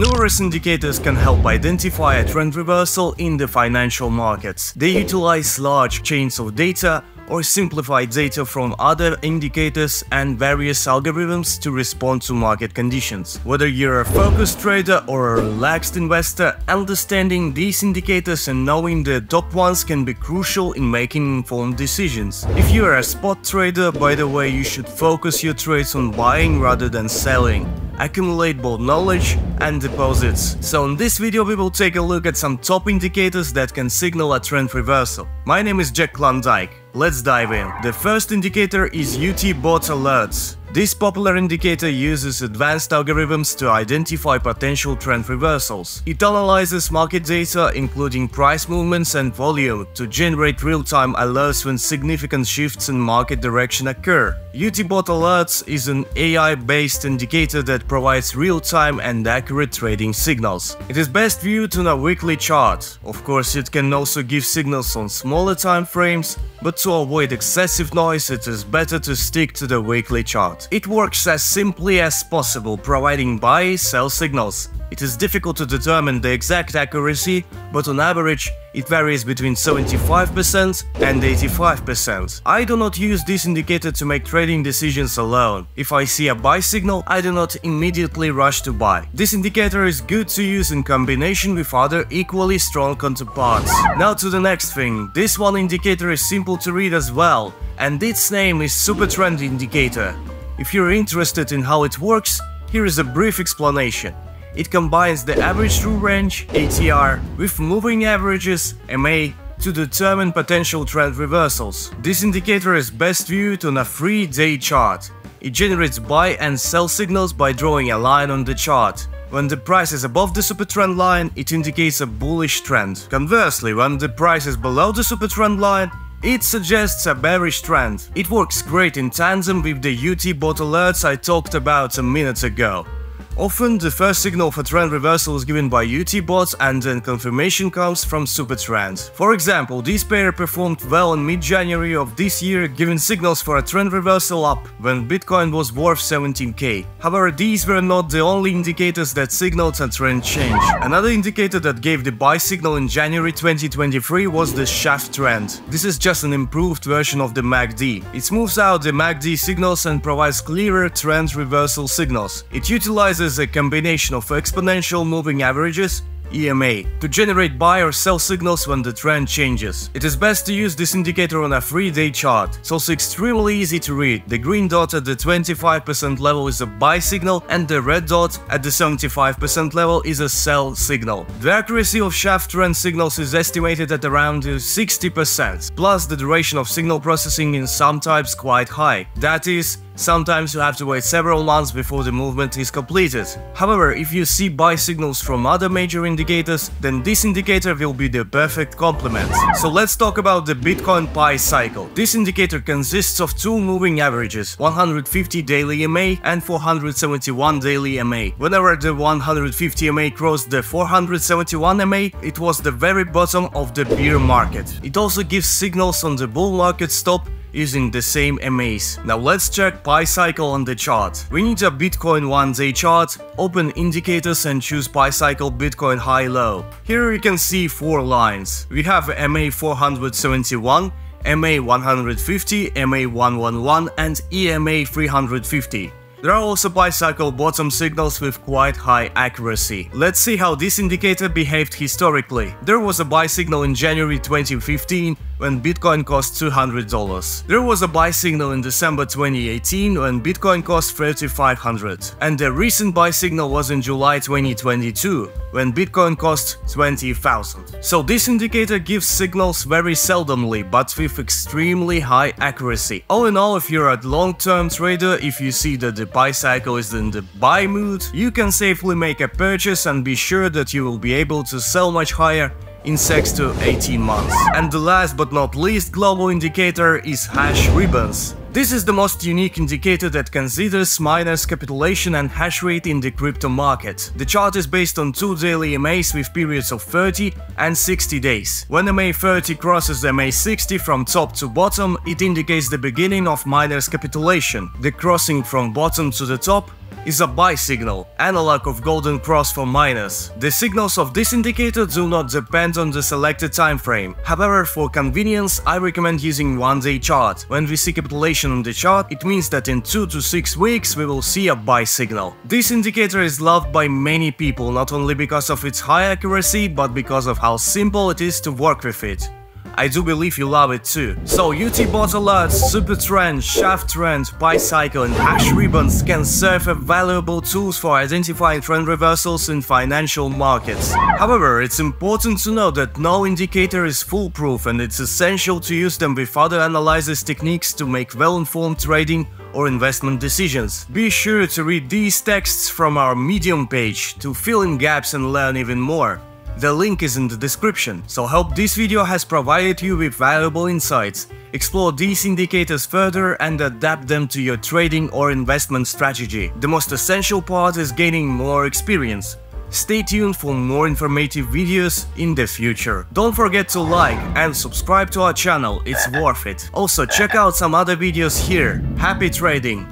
Numerous indicators can help identify a trend reversal in the financial markets. They utilize large chains of data or simplified data from other indicators and various algorithms to respond to market conditions. Whether you're a focused trader or a relaxed investor, understanding these indicators and knowing the top ones can be crucial in making informed decisions. If you're a spot trader, by the way, you should focus your trades on buying rather than selling accumulate both knowledge and deposits. So in this video we will take a look at some top indicators that can signal a trend reversal. My name is Jack Klondike. Let's dive in. The first indicator is UT Bot Alerts. This popular indicator uses advanced algorithms to identify potential trend reversals. It analyzes market data, including price movements and volume, to generate real-time alerts when significant shifts in market direction occur. UTBot Alerts is an AI-based indicator that provides real-time and accurate trading signals. It is best viewed on a weekly chart. Of course, it can also give signals on smaller time frames, but to avoid excessive noise, it is better to stick to the weekly chart. It works as simply as possible, providing buy-sell signals. It is difficult to determine the exact accuracy, but on average, it varies between 75% and 85%. I do not use this indicator to make trading decisions alone. If I see a buy signal, I do not immediately rush to buy. This indicator is good to use in combination with other equally strong counterparts. Now to the next thing. This one indicator is simple to read as well, and its name is Super Trend Indicator. If you're interested in how it works, here is a brief explanation. It combines the average true range, ATR, with moving averages, MA, to determine potential trend reversals. This indicator is best viewed on a 3-day chart. It generates buy and sell signals by drawing a line on the chart. When the price is above the supertrend line, it indicates a bullish trend. Conversely, when the price is below the supertrend line, it suggests a bearish trend. It works great in tandem with the UT bot alerts I talked about a minute ago. Often, the first signal for trend reversal is given by UT bots and then confirmation comes from Supertrend. For example, this pair performed well in mid-January of this year, giving signals for a trend reversal up when Bitcoin was worth 17k. However, these were not the only indicators that signaled a trend change. Another indicator that gave the buy signal in January 2023 was the Schaff trend. This is just an improved version of the MACD. It smooths out the MACD signals and provides clearer trend reversal signals. It utilizes uses a combination of exponential moving averages EMA, to generate buy or sell signals when the trend changes. It is best to use this indicator on a 3-day chart. It's also extremely easy to read. The green dot at the 25% level is a buy signal and the red dot at the 75% level is a sell signal. The accuracy of Schaff trend signals is estimated at around 60%, plus the duration of signal processing is sometimes quite high. That is, Sometimes you have to wait several months before the movement is completed. However, if you see buy signals from other major indicators, then this indicator will be the perfect complement. So let's talk about the Bitcoin Pi cycle. This indicator consists of two moving averages, 150 daily MA and 471 daily MA. Whenever the 150 MA crossed the 471 MA, it was the very bottom of the bear market. It also gives signals on the bull market stop using the same MAs. Now let's check Pi cycle on the chart. We need a Bitcoin 1 day chart, open indicators and choose Pi cycle Bitcoin high low. Here you can see four lines. We have MA 471, MA 150, MA 111 and EMA 350. There are also Pi-cycle bottom signals with quite high accuracy. Let's see how this indicator behaved historically. There was a buy signal in January 2015 when Bitcoin cost $200. There was a buy signal in December 2018 when Bitcoin cost 3,500, and the recent buy signal was in July 2022 when Bitcoin cost 20,000. So this indicator gives signals very seldomly but with extremely high accuracy. All in all, if you're a long-term trader, if you see that the Pi cycle is in the buy mood, you can safely make a purchase and be sure that you will be able to sell much higher in 6 to 18 months. And the last but not least global indicator is hash ribbons. This is the most unique indicator that considers miners capitulation and hash rate in the crypto market. The chart is based on two daily MAs with periods of 30 and 60 days. When MA30 crosses the MA60 from top to bottom, it indicates the beginning of miners capitulation. The crossing from bottom to the top is a buy signal, analog of golden cross for miners. The signals of this indicator do not depend on the selected time frame. However, for convenience, I recommend using one-day chart. When we see capitulation on the chart, it means that in 2 to 6 weeks we will see a buy signal. This indicator is loved by many people not only because of its high accuracy, but because of how simple it is to work with it. I do believe you love it too. So UTBot alerts, super trend, Schaff trend, Pi cycle and hash ribbons can serve as valuable tools for identifying trend reversals in financial markets. However, it's important to know that no indicator is foolproof and it's essential to use them with other analysis techniques to make well-informed trading or investment decisions. Be sure to read these texts from our Medium page to fill in gaps and learn even more. The link is in the description, so hope this video has provided you with valuable insights. Explore these indicators further and adapt them to your trading or investment strategy. The most essential part is gaining more experience. Stay tuned for more informative videos in the future. Don't forget to like and subscribe to our channel, it's worth it. Also check out some other videos here. Happy trading!